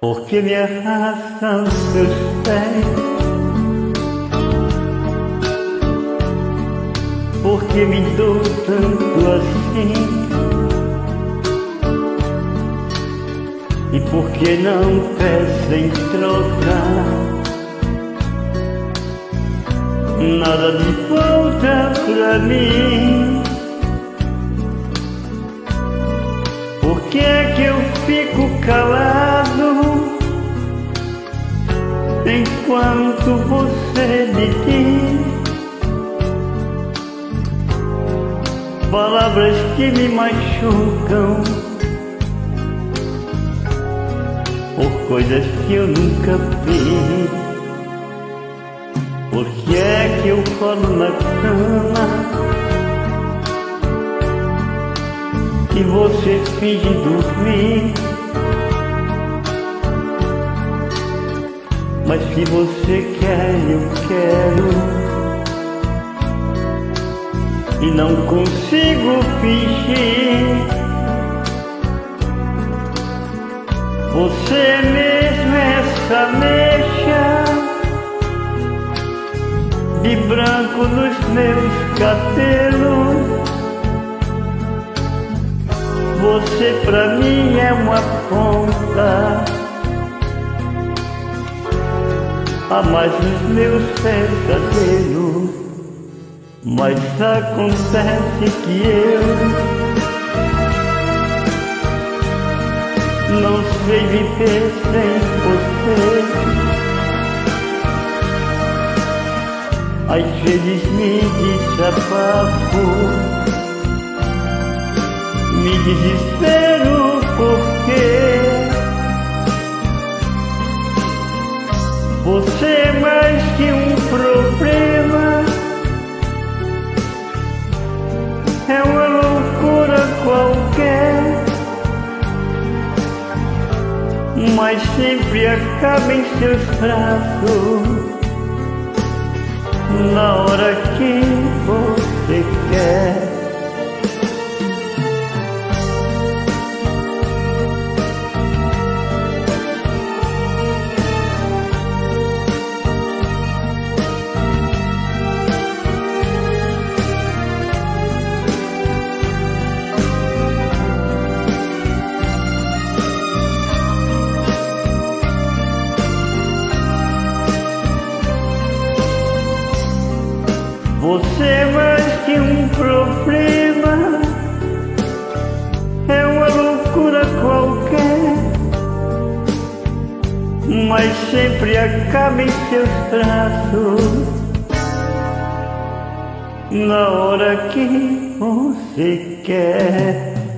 Porque me arrastam seus pés. Porque me dou tanto assim E porque não peço em troca Nada de volta pra mim Enquanto você me diz Palavras que me machucam Por coisas que eu nunca fiz Por que é que eu falo na cama que você finge dormir. Mas se você quer, eu quero. E não consigo fingir. Você mesmo é essa mecha de branco nos meus cabelos. Você pra mim é uma ponta A mais nos meus pesadelos Mas acontece que eu. Não sei viver sem você. Às vezes me desabafo me desespero porque mas sempre acaba em seus braços na hora que você quer. Você é mais que um problema, é uma loucura qualquer, mas sempre acaba em seus braços na hora que você quer.